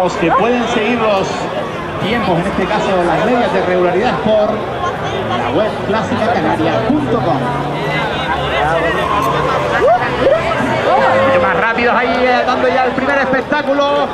recordamos que pueden seguir los tiempos, en este caso las medias de regularidad por la web clásicacanaria.com. Más rápidos ahí, eh, dando ya el primer espectáculo.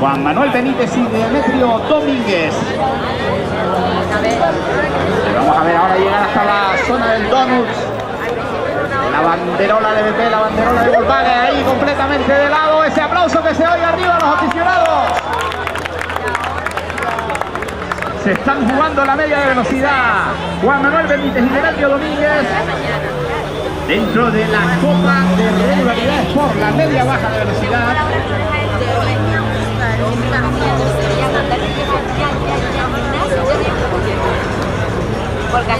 Juan Manuel Benítez y Demetrio Domínguez. Vamos a ver ahora llegar hasta la zona del Donuts. La banderola de BP, la banderola de Volkswagen ahí completamente de lado. Ese aplauso que se oye arriba a los aficionados. Se están jugando la media de velocidad. Juan Manuel Benítez y Demetrio Domínguez. Dentro de la Copa de Regularidades por la media baja de velocidad. Bueno,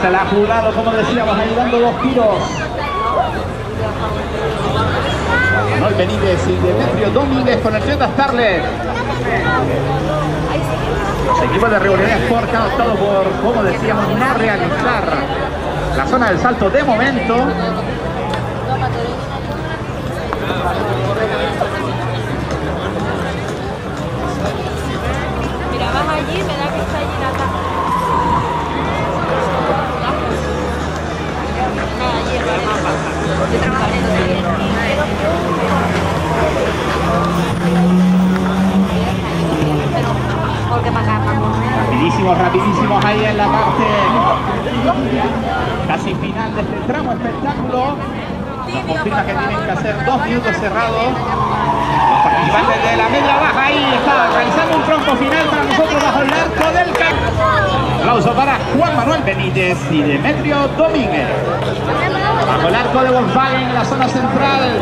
se la ha jugado, como decíamos, ahí dando dos tiros. Manuel Benítez y Demetrio Domínguez con el Toyota Starlet. Los equipos de regularidad Sport que han optado por, como decíamos, no realizar la zona del salto de momento. Mira, vas allí, me da que está allí la Rapidísimos, rapidísimos ahí en la parte casi final de este tramo espectáculo. Nos confirma que tienen que hacer dos minutos cerrados. Los participantes de la media baja ahí realizando un tronco final para nosotros bajo el arco del campo. Aplauso para Juan Manuel Benítez y Demetrio Domínguez. Bajo el arco de Volkswagen en la zona central.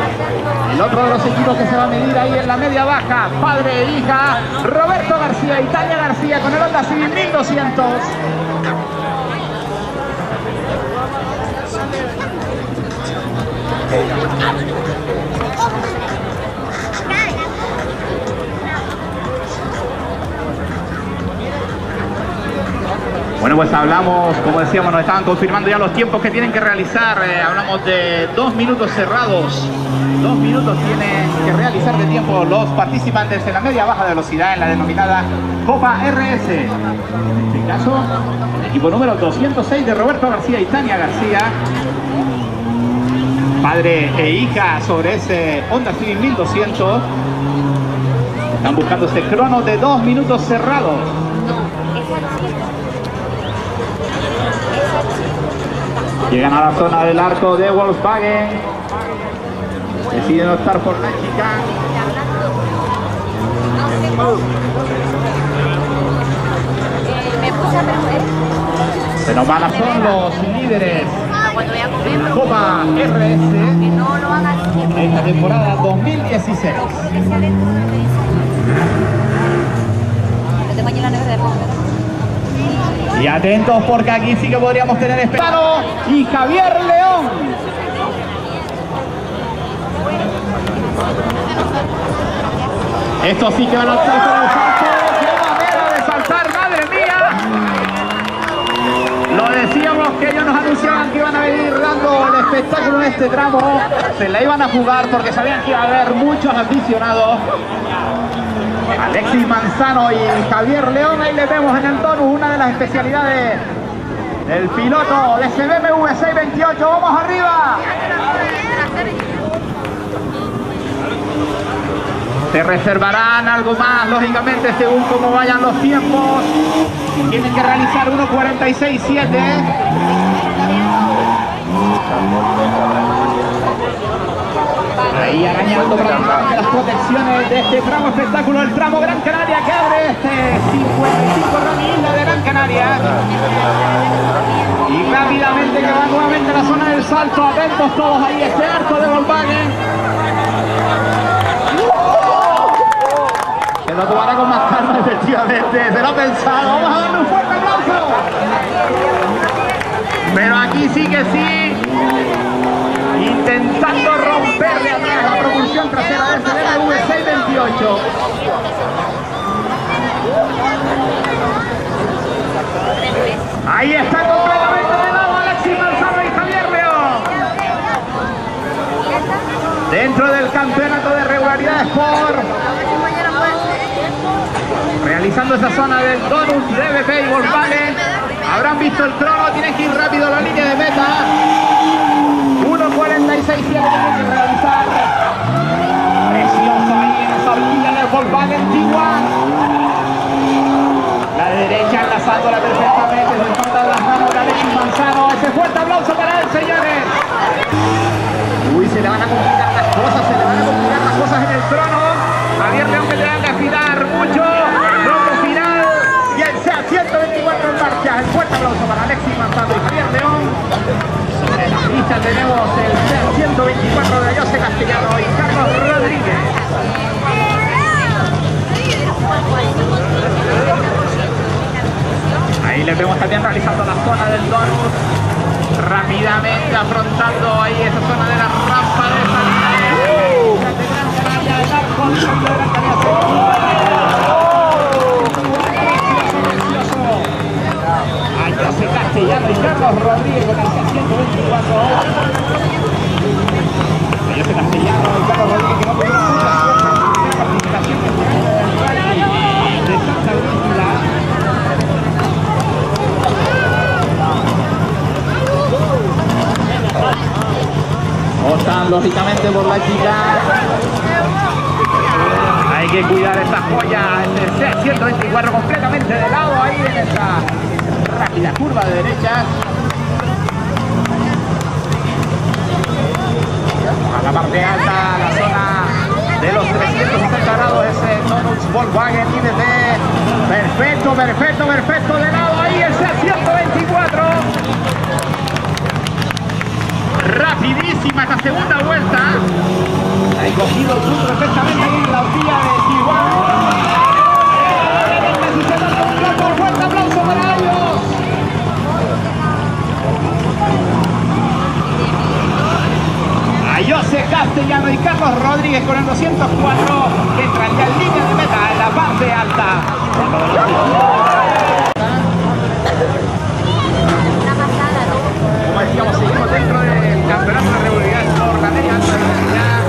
El otro de los equipos que se va a medir ahí en la media baja, padre e hija, Roberto García y Tania García con el Honda Civic 1200. Pues hablamos, como decíamos, nos estaban confirmando ya los tiempos que tienen que realizar. eh, hablamos de dos minutos cerrados. Dos minutos tienen que realizar de tiempo los participantes en la media baja velocidad en la denominada Copa RS. En este caso, el equipo número 206 de Roberto García y Tania García. Padre e hija sobre ese Honda Civic 1200. Están buscando ese crono de dos minutos cerrados. Llegan a la zona del arco de Volkswagen. Deciden optar por la chica. Se nos van a son los líderes la Copa RS no en esta temporada 2016. Lo Y atentos porque aquí sí que podríamos tener Espano y Javier León. Estos sí que van a optar por el. ¡Qué manera de saltar, madre mía! Lo decíamos que ellos nos anunciaban que iban a venir dando el espectáculo en este tramo. Se la iban a jugar porque sabían que iba a haber muchos aficionados. Alexis Manzano y Javier León, ahí les vemos en el tonus, una de las especialidades del piloto de BMW 628. ¡Vamos arriba! Se reservarán algo más, lógicamente, según cómo vayan los tiempos. Tienen que realizar 1.46.7. Ahí arañando prácticamente las protecciones de este tramo espectáculo, el tramo Gran Canaria que abre este 55 Rami Isla de Gran Canaria. Y rápidamente que va nuevamente a la zona del salto, atentos todos ahí, este arco de Volkswagen. Se lo tomará con más calma, efectivamente, se lo ha pensado. Vamos a darle un fuerte aplauso. Pero aquí sí que sí, intentando romperle atrás la propulsión trasera de ese BMW 628. Ahí está completamente de lado Alexis Manzano y Javier León. Dentro del campeonato de regularidad Sport. Realizando esa zona del Donut de BP y Volkswagen. Habrán visto el crono, tienen que ir rápido a la línea de meta. 1.46 tienen que realizar. Precioso ahí en esa línea del Volkswagen Tiguan. La derecha enlazándola perfectamente, se faltan las manos de Alexis Manzano. Ese fuerte aplauso para él, señores. Uy, se le van a complicar las cosas, se le van a complicar las cosas en el trono. Javier León que le van a afinar mucho. Final. Y el SEA 124 en marcha. El fuerte aplauso para Alexis Manzano y Javier León. Sobre pista tenemos el SEA 124 de José Castellano y Carlos Rodríguez. Ahí le vemos también realizando la zona del donut. Rápidamente afrontando ahí esa zona de la rampa de salida. de Gran Canaria, el arco de Gran Canaria. Ahí hace Castellano y Carlos Rodríguez con el 124. Ahí hace Castellano y Carlos Rodríguez que no tuvieron mucha suerte en su primera participación en el rally de Santa Brígida. Votan lógicamente por la chica. Hay que cuidar esta joya, este 124 completamente de lado ahí en esa rápida curva de derechas. A la parte alta, la zona de los 360 grados, ese Donuts Volkswagen IDT. Perfecto, perfecto, perfecto de rapidísima esta segunda vuelta. Ahí cogido el perfectamente en la horquilla de José Castellano y Carlos Rodríguez con el 204 que entraría en línea de meta en la parte alta. Como decíamos, seguimos dentro del campeonato de regularidad por la media alta velocidad.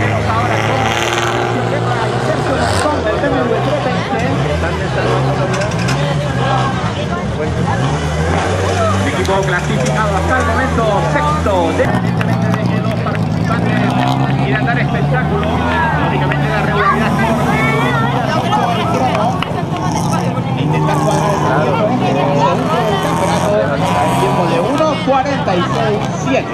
Tenemos ahora con del BMW 320. El equipo clasificado hasta el momento sexto. Evidentemente de que los quieran dar espectáculo. Lógicamente la regularidad intentar cuadrar el tiempo de 1.46.7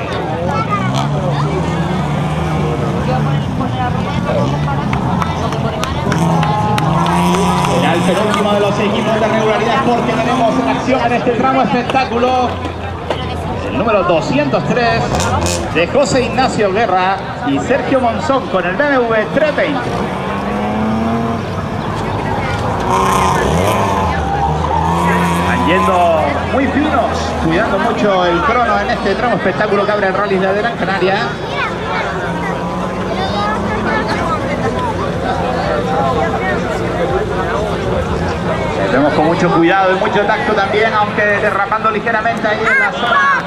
Era el penúltimo de los equipos de regularidad porque tenemos en acción en este tramo espectáculo el número 203 de José Ignacio Guerra y Sergio Monzón con el BMW 320 Están yendo muy finos, cuidando mucho el crono en este tramo espectáculo que abre el Rally de Gran Canaria. Vemos con mucho cuidado y mucho tacto también, aunque derrapando ligeramente ahí en la zona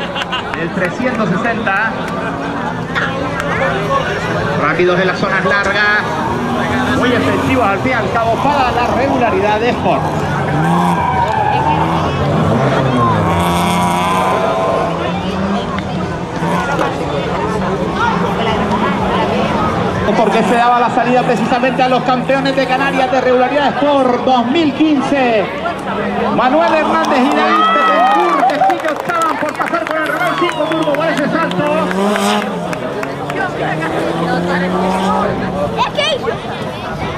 del 360. Rápidos en las zonas largas, muy efectivos al fin y al cabo para la regularidad de Sport. Porque se daba la salida precisamente a los campeones de Canarias de regularidad Sport 2015. Manuel Hernández y David Betancourt, que sí que estaban por pasar con el Renault 5 Turbo por ese salto. Es que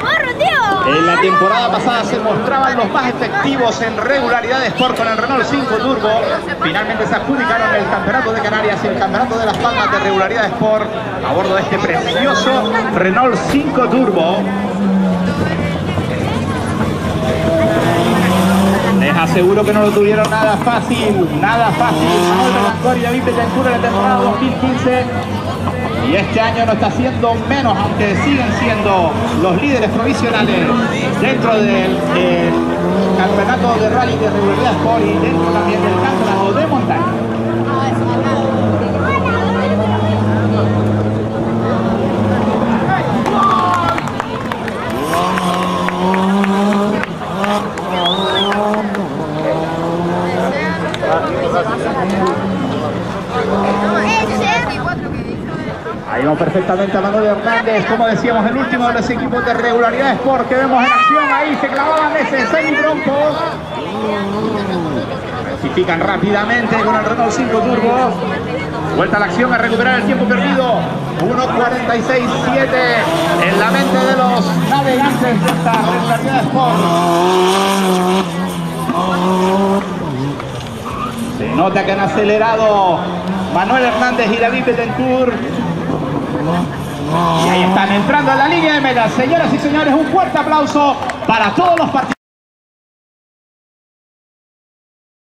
¡Corro, tío! En la temporada pasada se mostraban los más efectivos en regularidad de Sport con el Renault 5 Turbo. Finalmente se adjudicaron el Campeonato de Canarias y el Campeonato de Las Palmas de regularidad de Sport a bordo de este precioso Renault 5 Turbo. Les aseguro que no lo tuvieron nada fácil, nada fácil. David Betancourt en la temporada 2015. Y este año no está siendo menos, aunque siguen siendo los líderes provisionales dentro del, del campeonato de rally de regularidad Sport y dentro también del campeonato de montaña. Ahí perfectamente a Manuel Hernández, como decíamos, el último de los equipos de regularidad Sport que vemos en acción. Ahí se clavaban ese semi-bronco. Rectifican rápidamente con el Renault 5 Turbo. Vuelta a la acción a recuperar el tiempo perdido. 1.46.7 en la mente de los navegantes de esta regularidad Sport. Se nota que han acelerado Manuel Hernández y David Betancourt. Y ahí están entrando a la línea de meta. Señoras y señores, un fuerte aplauso para todos los partidos.